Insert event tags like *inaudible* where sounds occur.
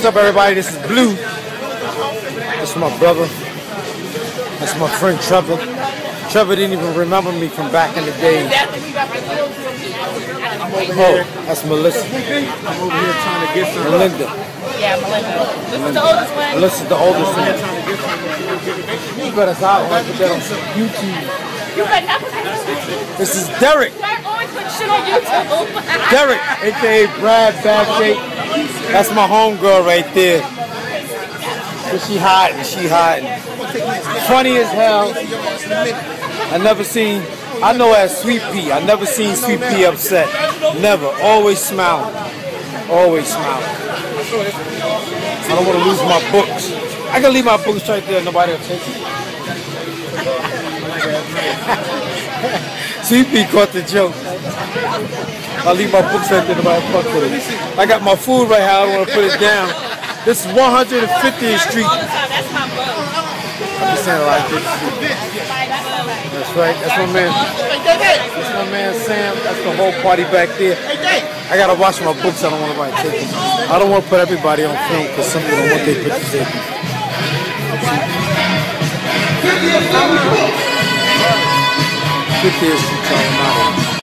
what's up, everybody? This is Blue. This is my brother. That's my friend Trevor. Trevor didn't even remember me from back in the day. Oh, that's Melissa. I'm over here trying to get some. Melinda. Yeah, Melinda. This is the oldest one. Melissa's the oldest one. trying to get some. You better stop. I put that on YouTube. You better not put that This is Derek. Why always put shit on YouTube? Derek, aka Brad Bad Shape. That's my homegirl right there. She hiding, she hiding. Funny as hell. I never seen, I know as Sweet Pea. I never seen Sweet Pea upset. Never. Always smiling. Always smiling. I don't want to lose my books. I can leave my books right there. Nobody will take it. *laughs* Sweet Pea caught the joke. I'll leave my books right there. Nobody fuck with it. I got my food right here. I don't want to put it down. This is 150th Street. All the time. That's my. I'm just saying like this. That's right. That's my man. That's my man Sam. That's the whole party back there. I gotta watch my books. I don't want nobody taking. I don't want to put everybody on film because some people don't want their pictures taken. Fifty years from Charlie